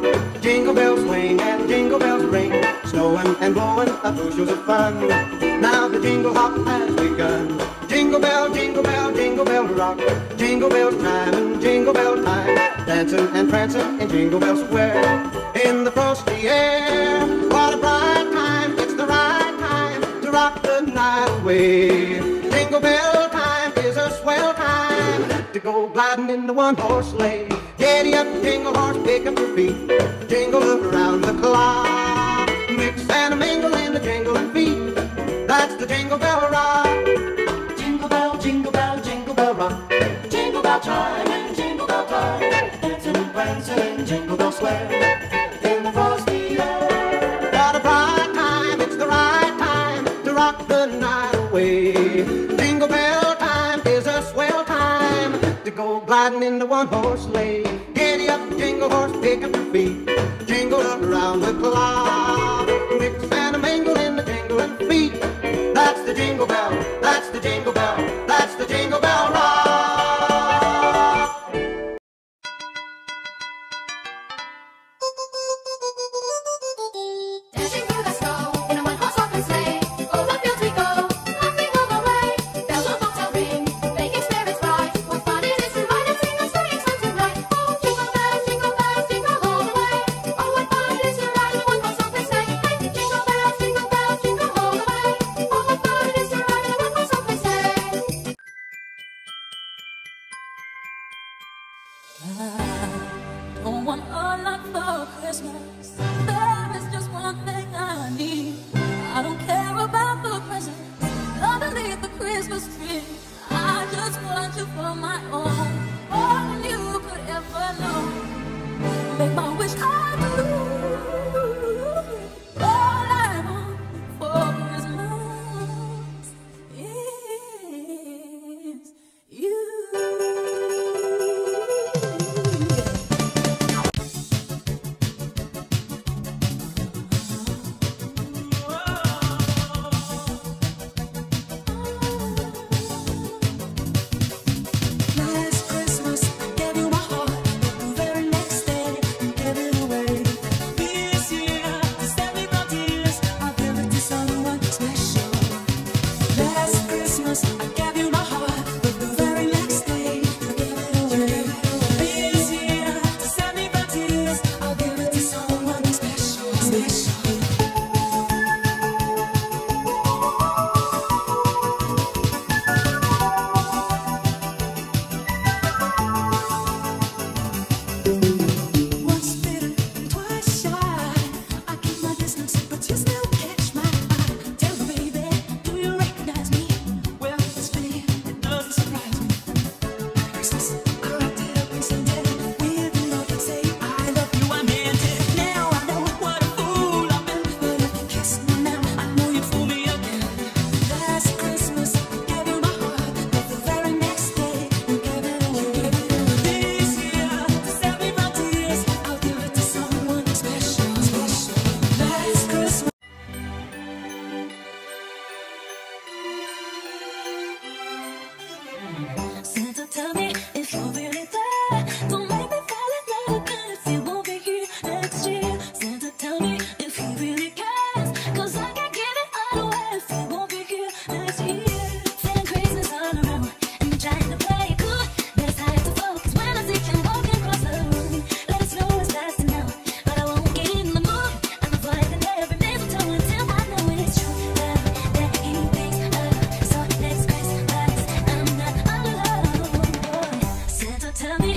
rock. Jingle bells swing and jingle bells ring, snowing and blowing up bushels of fun. Now the jingle hop has begun. Jingle bell, jingle bell, jingle bell rock. Jingle bells time and jingle bell time, dancing and prancing in Jingle Bell Square. In the frosty air, what a bright time! It's the right time to rock the night away. Jingle bell time is a swell time to go gliding in the one horse sleigh. Giddy up, jingle horse, pick up your feet. Jingle around the clock. Mix and a mingle in the jingling feet. That's the jingle bell rock. Jingle bell, jingle bell, jingle bell rock. Jingle bell chime and jingle bell time. Dancing and prancing in Jingle Bell Square. In the frosty. What a bright time, it's the right time to rock the night away. gliding in the one horse sleigh. Giddy up, jingle horse, pick up your feet. Jingle up around the clock. Mix and a mingle in the jingling feet. That's the jingle bell, that's the jingle bell.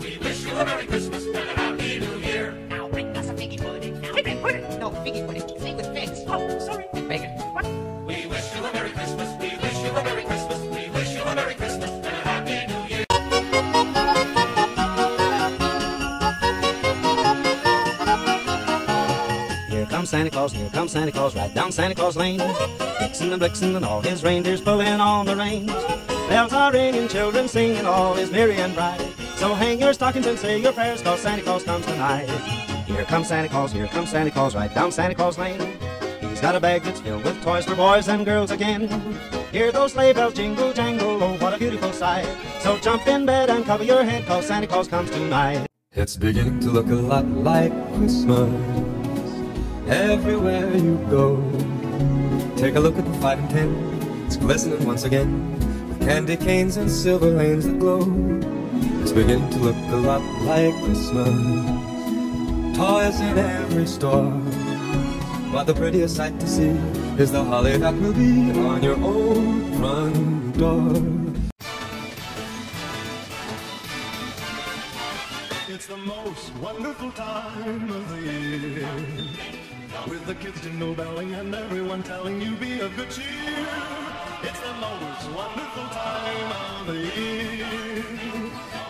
We wish you a Merry Christmas and a Happy New Year. Now bring us a figgy pudding. Now. Figgy pudding? No, figgy pudding. Say with figs. Oh, sorry. And bacon. What? We wish you a Merry Christmas. We wish you a Merry Christmas. We wish you a Merry Christmas and a Happy New Year. Here comes Santa Claus, here comes Santa Claus, right down Santa Claus Lane. Vixen and Blitzen and all his reindeers pulling on the reins. Bells are ringing, children singing, all is merry and bright. So hang your stockings and say your prayers, cause Santa Claus comes tonight. Here comes Santa Claus, here comes Santa Claus, right down Santa Claus Lane. He's got a bag that's filled with toys for boys and girls again. Hear those sleigh bells jingle jangle, oh what a beautiful sight. So jump in bed and cover your head, cause Santa Claus comes tonight. It's beginning to look a lot like Christmas everywhere you go. Take a look at the five and ten, it's glistening once again with candy canes and silver lanes that glow. It's beginning to look a lot like Christmas. Toys in every store. But the prettiest sight to see is the holly that will be on your own front door. It's the most wonderful time of the year. With the kids jingle belling and everyone telling you be of good cheer. It's the most wonderful time of the year.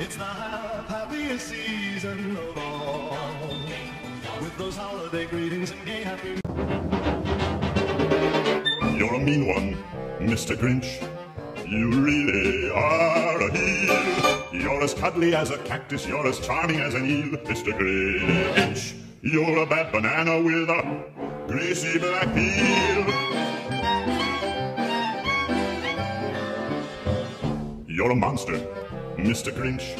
It's the happiest season of all. With those holiday greetings and gay happy You're a mean one, Mr. Grinch. You really are a heel. You're as cuddly as a cactus, you're as charming as an eel, Mr. Grinch. You're a bad banana with a greasy black peel. You're a monster, Mr. Grinch.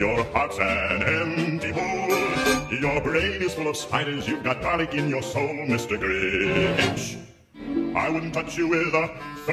Your heart's an empty hole. Your brain is full of spiders, you've got garlic in your soul, Mr. Grinch. I wouldn't touch you with a 30